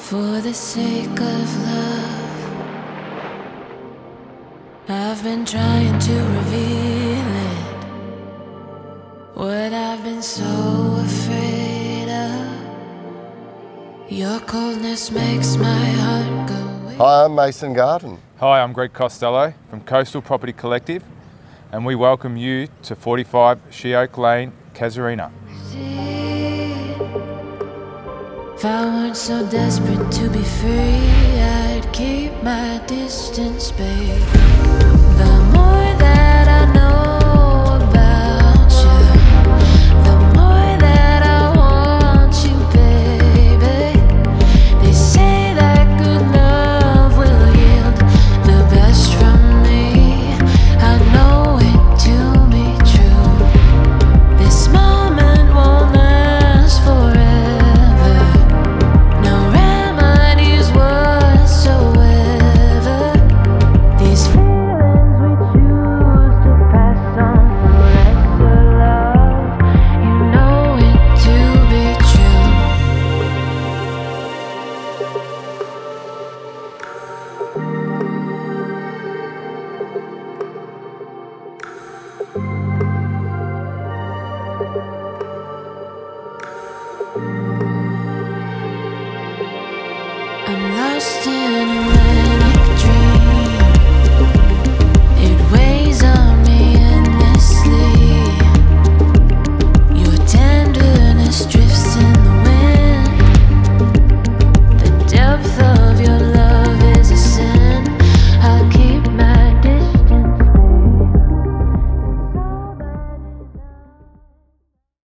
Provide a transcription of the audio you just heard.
For the sake of love, I've been trying to reveal it. What I've been so afraid of. Your coldness makes my heart go. Hi, I'm Mason Garden. Hi, I'm Greg Costello from Coastal Property Collective, and we welcome you to 45 Sheoak Lane, Casuarina. If I weren't so desperate to be free, I'd keep my distance, babe. The more that I'm lost in